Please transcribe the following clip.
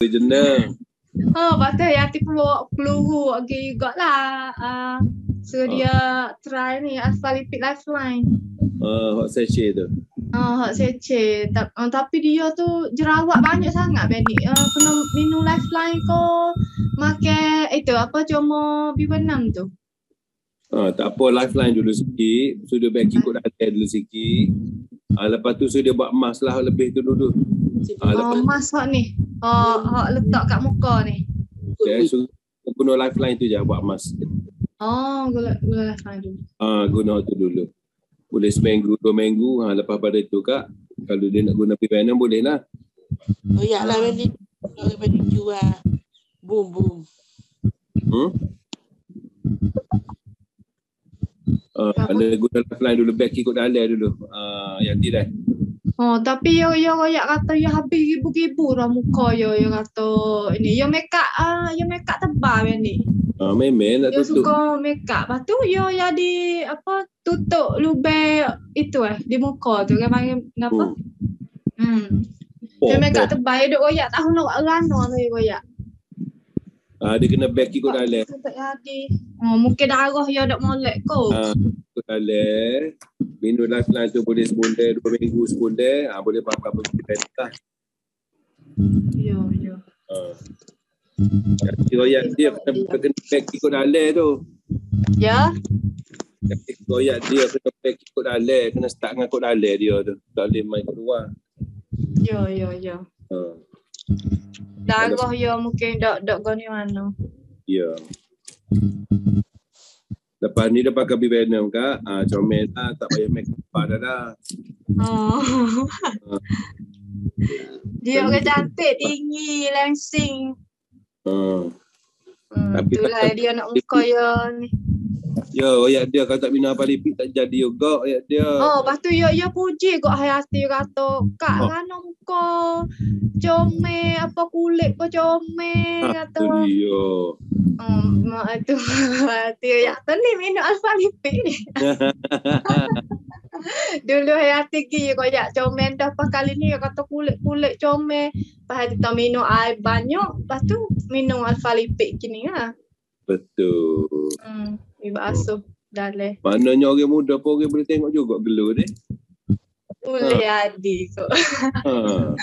Jenah. Oh, betul ya hati peluru peluru lagi juga lah. Uh, so Ah. dia try ni Asfalipid Lifeline. Uh, hot sachet tu. Oh, hak sece. Ta- uh, tapi dia tu jerawat banyak sangat Benny. Uh, kena minum Lifeline ko makan itu apa cuma B6 tu. Ha, tak apa lifeline dulu sikit. Sudah baik ikut dalam dulu sikit. Ha, lepas tu sudah buat emas lah lebih tu dulu. Ha, Oh, lepas mas hak ni. Oh, hak letak kat muka ni. tu saya suruh guna lifeline tu je buat emas. Oh, gula gula Lifeline dulu. Ha, guna tu dulu. Boleh seminggu, dua minggu. Ha, lepas pada tu kak, kalau dia nak guna PPNM boleh lah. Oh ya lah benda benda jual. Boom boom. Hmm? Uh, kena guna lifeline dulu back ikut dalam dulu. Uh, yang tidak. Oh, tapi yo yo royak kata yo habis ribu-ribu dah muka yo yo kata ini yo make up ah yo make up tebal ni. Uh, memang nak Yo tutup. suka make up. Lepas tu yo jadi apa tutup lubang itu eh di muka tu kan panggil apa? Hmm. Hmm. Oh, Yo make up oh. tebal yo duk royak tahu nak rano tu yo royak. Ah, dia kena back ikut dalam. Tak jadi. Oh, mungkin darah yo dak molek ko. Ah, ikut dalam. Minum lifeline tu boleh sebulan, dua minggu sebulan. Ah, boleh berapa berapa lah. Yo yo. Ah. Royak dia kena, kena back ikut dalam tu. Ya. Jadi royak dia kena back ikut dalam. Kena start dengan ikut dalam dia tu. Tak boleh main kat luar. Yo yo yo. Darah yo mungkin dak dak goni mana. ya. Lepas ni dia pakai B-Venom kak. Ah, comel lah. Tak payah make up dah dah. Oh. Dia orang cantik, tinggi, langsing. Ah. Hmm, Tapi itulah dia nak muka ya ni. Ya, royak dia kalau tak apa lipik tak jadi juga royak dia. Oh, lepas tu ya ya puji kok Hayati kata, "Kak, Oh. kan muka comel apa kulit kau comel," Ah, kata. tu dia. Hmm, tu. Hayati ya tu ni minum alfa lipid ni. Dulu Hayati ki kau ya comel dah pas kali ni dia kata kulit-kulit comel. Lepas tu tak minum air banyak, lepas tu minum alfa lipid kini lah. Betul. Hmm, basuh dalam. Maknanya orang muda pun orang boleh tengok juga glow dia. Boleh jadi kot. Ha.